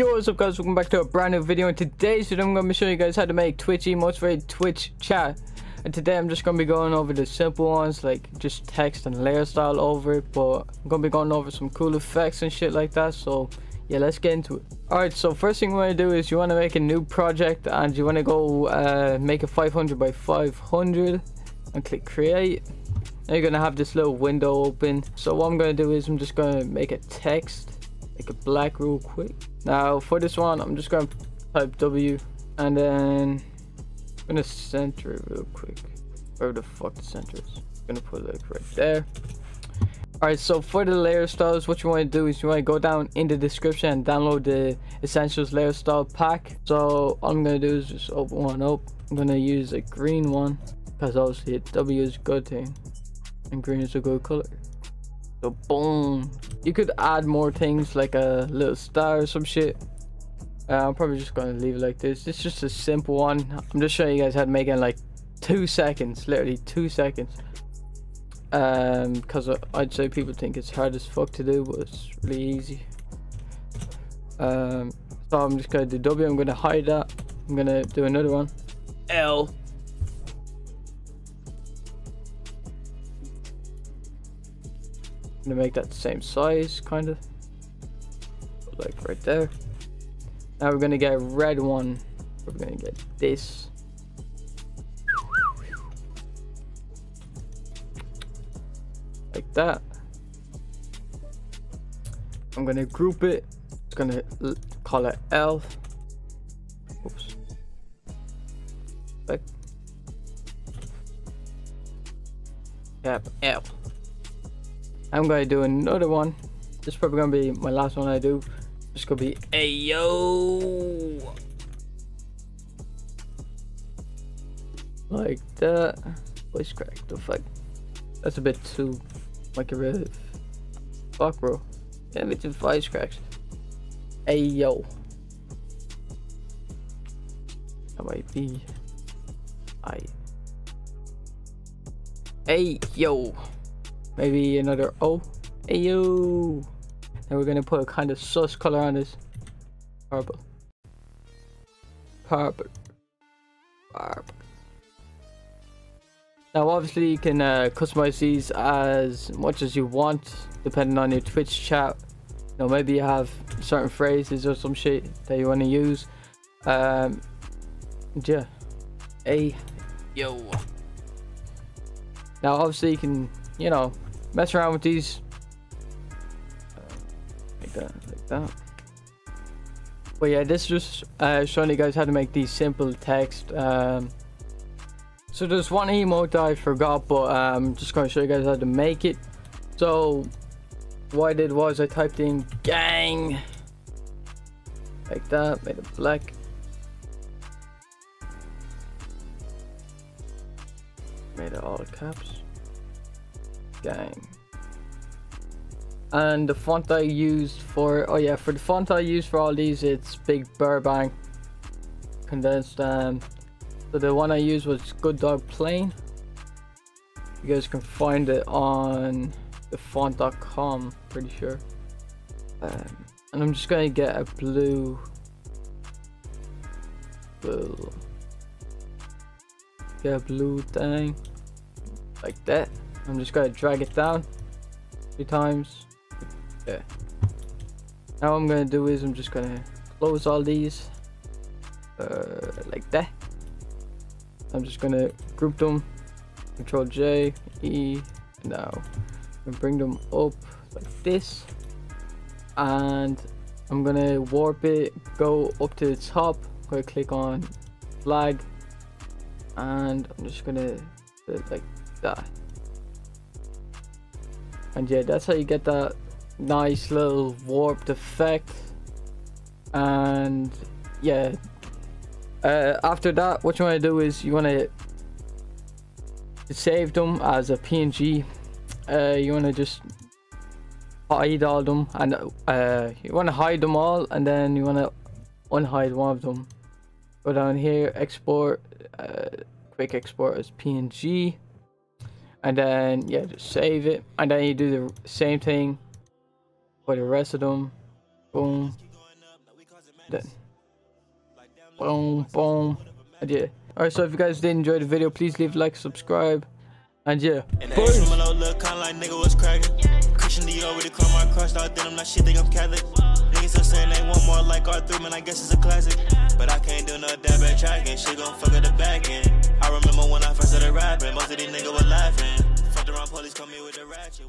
Yo, what's up guys? Welcome back to a brand new video. In today's video, I'm going to be showing you guys how to make Twitch emotes for a Twitch chat. And today I'm just going to be going over the simple ones, like just text and layer style over it. But I'm going to be going over some cool effects and shit like that. So yeah, let's get into it. Alright, so first thing you want to do is you want to make a new project and you want to go uh, make a 500 by 500 and click create. Now you're going to have this little window open. So what I'm going to do is I'm just going to make a text, make it black real quick. Now for this one, I'm just going to type W and then I'm going to center it real quick. Where the fuck the center is. I'm going to put it like right there. Alright, so for the layer styles, what you want to do is you want to go down in the description and download the Essentials Layer Style Pack. So all I'm going to do is just open one up. I'm going to use a green one because obviously W is a good thing and green is a good color. So boom. You could add more things like a little star or some shit. Uh, I'm probably just to leave it like this. It's just a simple one. I'm just showing you guys how to make it in like two seconds. Literally two seconds um because i'd say people think it's hard as fuck to do but it's really easy um so i'm just gonna do w i'm gonna hide that i'm gonna do another one l I'm gonna make that the same size kind of like right there now we're gonna get a red one we're gonna get this like that. I'm gonna group it. It's gonna call it L. Oops. Like, yep, L. I'm gonna do another one. This is probably gonna be my last one I do. It's gonna be Ayo. Like that. Voice crack the fuck. That's a bit too like a real fuck bro. Yeah, bit too voice cracks. Hey yo. That might be I Hey yo. Maybe another O. Hey yo. Now we're gonna put a kind of sus color on this. Purple. Purple. Purple. Now obviously you can uh, customize these as much as you want depending on your Twitch chat. You know, maybe you have certain phrases or some shit that you want to use. Um, yeah. A yo. Now obviously you can, you know, mess around with these. Like that, like that. But yeah, this is just uh, showing you guys how to make these simple text. Um, so there's one emote I forgot, but I'm um, just going to show you guys how to make it. So what I did was I typed in gang like that, made it black. Made it all caps. Gang. And the font I used for, oh yeah, for the font I used for all these, it's Big Burbank condensed. Um, so the one I used was Good Dog Plain. You guys can find it on dafont.com, pretty sure. Um, and I'm just gonna get a blue, blue, get a blue thing, like that. I'm just gonna drag it down three times. Yeah. Now I'm gonna do is I'm just gonna close all these, uh, like that. I'm just gonna group them, control J, E, now and bring them up like this. And I'm gonna warp it, go up to the top, I'm gonna click on flag, and I'm just gonna like that. And yeah, that's how you get that nice little warped effect. And yeah, uh, after that what you want to do is you want to save them as a png uh, you want to just hide all them and uh, you want to hide them all and then you want to unhide one of them. Go down here export uh, quick export as png and then yeah just save it. And then you do the same thing for the rest of them. Boom. Then. Boom boom. And yeah. Alright so if you guys did enjoy the video please leave a like subscribe. And yeah. And. Niggas still saying they want more like R3, man, I guess it's a classic. But I can't do no that bad tracking, shit gon' fuck at the back end. I remember when I first started rapping, most of these niggas were laughing. Fucked around, police call me with the ratchet.